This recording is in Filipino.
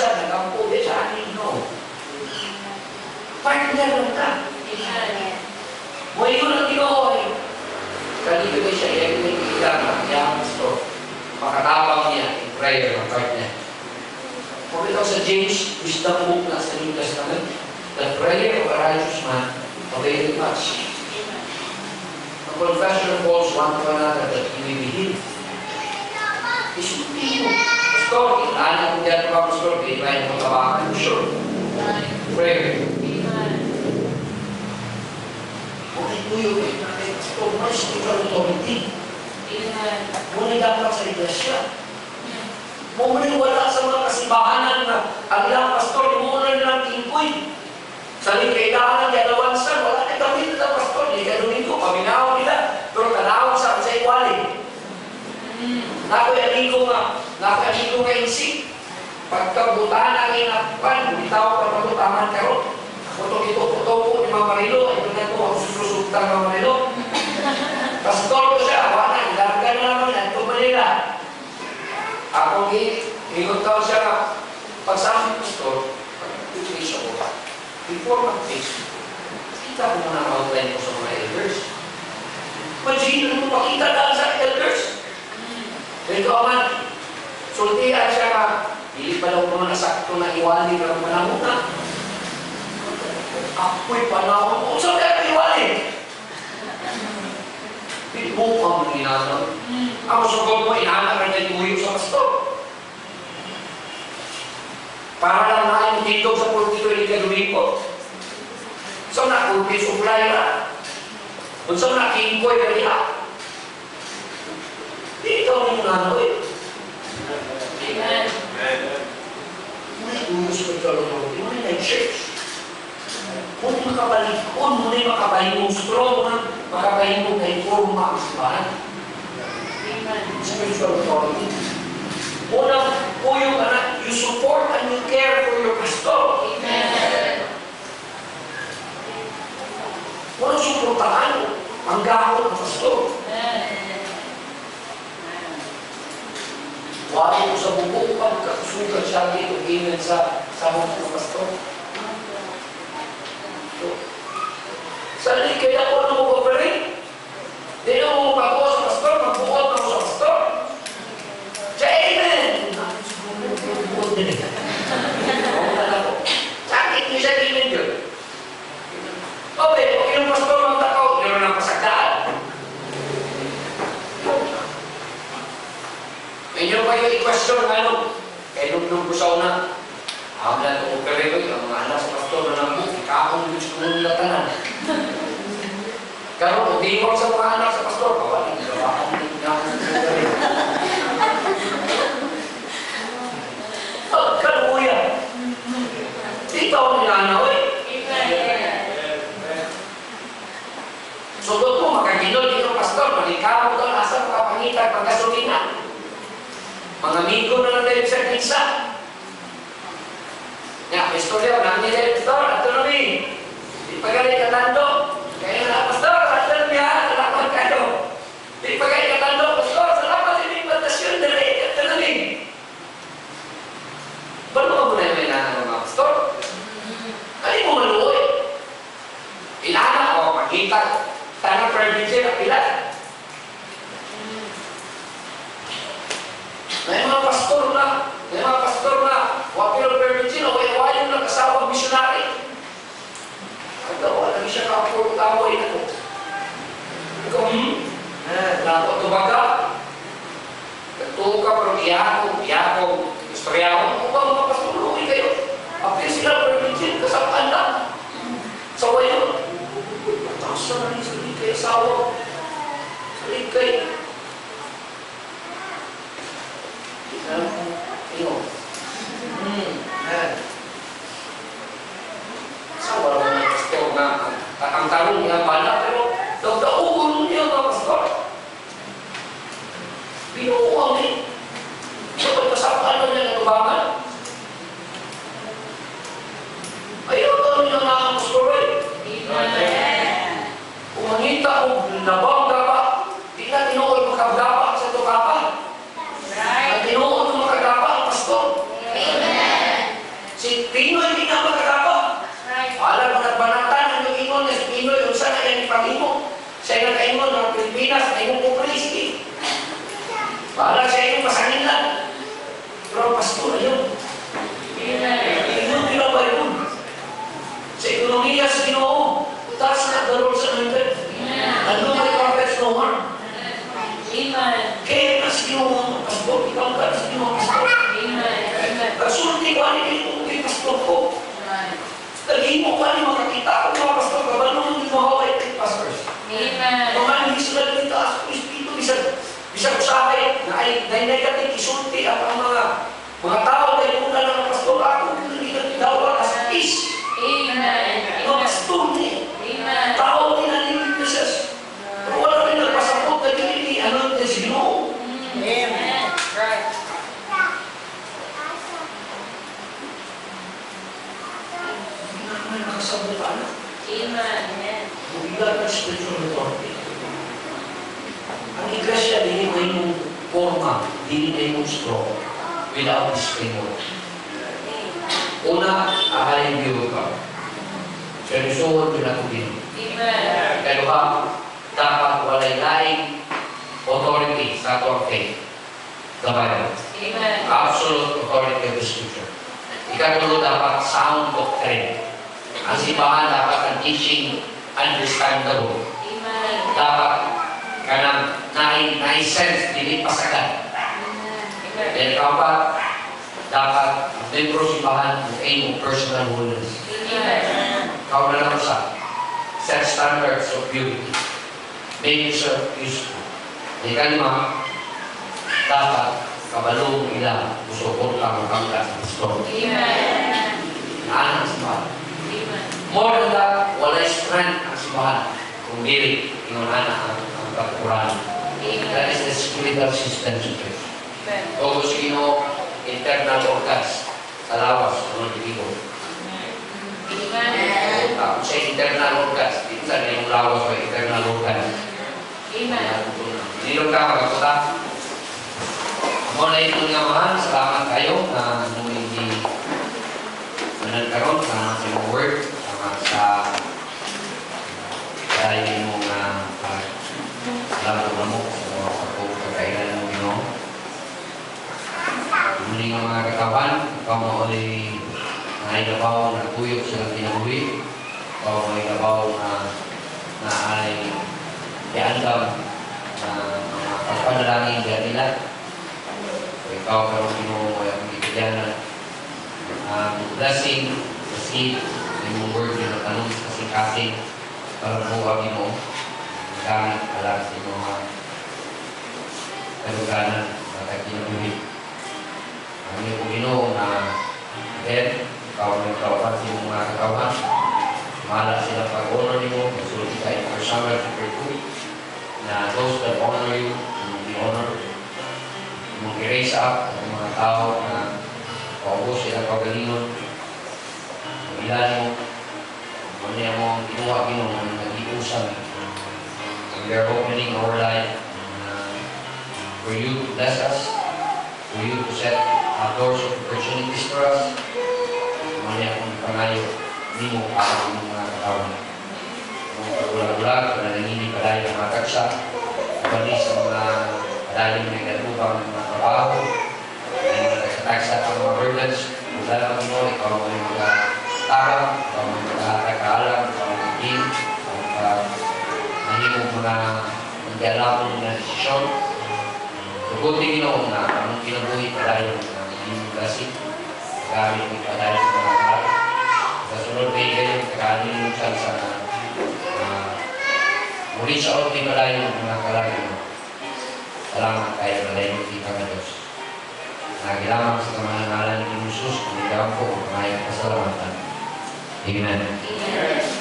siya, nagampo din sa akin, no. Partner lang ka. Mo yun ang ginoo eh. Kanito ba siya, yung may kailangan, yung gusto. Makatabang niya, in prayer, ang partner. Kung ito sa James, wisdom book na sa New Testament, the prayer of a righteous man availeth much. A confession calls one to another that he may be healed. Isipin mo. Pastor, kailangan mo dyan Pastor, kailangan mo tabakan mo, sure. Prayer. Okay, tuyo, eh. Pastor, may spiritual authority. Muna dapat sa iglesia. Muna wala sa mga kasibahanan na ang ilang pastor, muna nilang tingkoy. Sa kailangan ng galawansan, wala na gawin na pastor, hindi ka domingo, paminaw nila. Pero tanawag sa sa iwali. Nako yung amigo yung amigo nga insik. Pagkabutan ang inapan, bitaw ka matutaman ka ron. To ito po to po ni Mama Marilo, ito na to, ang sususultan ng Mama Marilo. Pastor ko siya, wala, ilarga na naman, ito Manila. Ako, ingot daw siya nga, pag sa amin, pastor, pag-preach ako, before mag-preach, kita ko ang outline ko sa mga elders. Imagine mo makita dahil sa elders. Ito man, sultihan siya nga, hindi pa daw mga nasakto na iwali ng panahon na. Ako'y panahon ko, saan kaya iwali? Hindi mo ka mo inanaw. Ako sugod mo, inaanak ka na yung sa pastor. Para lang na yung tindog sa pulpito ni Galumipo. So na, pulpit supply na. Kung saan na, kingkoy na niya. Hindi ikaw yung nano eh. May umus ko ito lang ako. May na church. Kung makabalikon, muna makabahin mong strong, makabahin mong na-informa ang simbahan. Spiritual authority. Unang po yung anak, you support and you care for your pastor. Walang suportahan ang gahon ng pastor. Wala ko sa buko pagkasugat siya dito, given sa sahod ng pastor. So, saan kaya ko na mag-operate? Di na mo magpako sa pastor, magbuot na mo sa pastor. Say amen! Buot din eh. Sakit niya sa amen yun. Okay, okay yung pastor magtakaw, meron ng pasagdaan. Medyo kayo i-question ano? Kaya nung nung busaw na, ako na itong operate ko, yung mga anak sa pastor na nang buki, kakong yung sumunod na tanan. Pero kung di mo sa mga anak sa pastor, bawal yung gawa ko yung Pagkaluya. Dito ako nilanaw eh. Sugod mo, makaginod dito pastor, malikawag ka, nasa makapangitan, pagkasulina. Amigo na lang tayo sa kinsa. Nga, istorya, nang nila, pastor, ato na mi. Di pagalit ka tando. Kaya na, pastor, ato na miya, salamat kayo. Di pagalit ka tando, pastor, salamat sa invitasyon, dali, ato na mi. Ba't mo muna yung may nanang mga pastor? Ano mo maluoy? Ilana ko, makita. Tanang province na pila. May mga pastor na, may mga pastor na, wapil permitino, kaya wayo na kasawang missionary. Agawa, lagi siya kapuro tawoy na ko. Ikaw, hmm? Eh, lato tubaga. Katuo ka, pero iyako, iyako, istoryawan. Kung ba mga pastor, luwi kayo. Apil sila kasapaan lang. Sa wayo. Tasa na rin sa likay, asawa. Sa likay. Iyo. Hmm. Eh. mangita o nabang drapa, di na tinuol makagdapa sa ito kapa. Ang tinuol ng makagdapa ang pastor. Si Pinoy di na makagdapa. Alam mo nagbanatan ang yung ingon na Pinoy yung sana yan ipangimo. Siya yung kaingon ng Pilipinas na imong po Para siya bisa usahay na ay na negative isulti ang ang mga mga tao na yung ng pastor ako hindi na daw as peace. Mga pastor ni tao ni na ni Jesus. Pero wala rin nagpasapot na hindi ano na si Ginoo. Hindi na may nakasabot ano. Mabigat na spiritual authority. Iglesia, dili mo yung forma, dili na yung straw, without framework. Una, ahalin biyo ka. Seryosohon ko na kubin. Kaya dapat walay laing authority sa ato faith. The Bible. Absolute authority of the Scripture. Ikatulo dapat sound doctrine. Ang simbahan dapat ang teaching understandable. Dapat kanang nai nai sense dili pasagad. Then kapat dapat ang membro simbahan mo aim mo personal holiness. Kau na lang sa set standards of beauty. Make yourself useful. Di kalima, dapat kabalong ilang usuporta mo hanggang sa gusto. Anak simbahan. More than that, walay strength ang simbahan. Kung dili, ingon anak ang, ang kakuran. That is the spiritual system of faith. O kung sino, internal organs sa lawas, ano dito. Kung sa internal organs, dito sa yung lawas o internal organs. Dito ka, magkakuta. Muna ito nga mahal, salamat kayo na nung hindi managkaroon na ilabaw na tuyok silang kinabuhi. Ikaw mo ilabaw na na ay iandam na mga pagpanalangin dyan nila. Ikaw karoon mo ang ibigyanan um, blessing, receive, yung word yung tanong kasi kasi para buwag mo gamit alam sa mga kaluganan na kakinubuhin. Ang iyong Panginoon na then, ikaw ang nagkawapan sa iyong mga katawan, mahala sila pag-honor mo, kasulti ka in 1 Samuel chapter 2, na those that honor you, will be honored. Mong i-raise up ang mga tao na paubos sila pagalingon. Pagilali mo, ano niya mo ginawa ginong ang nag-iusan. And we are opening our life uh, for you to bless us, for you to set uh, doors of opportunities for us. Ano niya kung pangayo, hindi mo para sa mga katawan. Kung pag-ulag-ulag, kung nananginig ka dahil ng mga kaksa, bali sa mga dahil may galubang mga trabaho, ay mga nagsataksa ang mga burdens, kung dalawa mo, ikaw mo yung mga tarang, ikaw mo yung mga tagaalam, ikaw mo yung team, ikaw mo mga nahimong mga hindi alam mo mga desisyon. Tugutin ginoon na anong kinabuhi pa dahil ng hindi gasip, gamit mo pa dahil sa mga kalat. Sa sunod kay kayo, siya sa uh, muli sa pa dahil ng mga kalat. Salamat na dahil kita ka Diyos. Nagilamang sa kamahangalan ni Jesus, kung ikaw po, kung ayaw pasalamatan. Amen. Amen.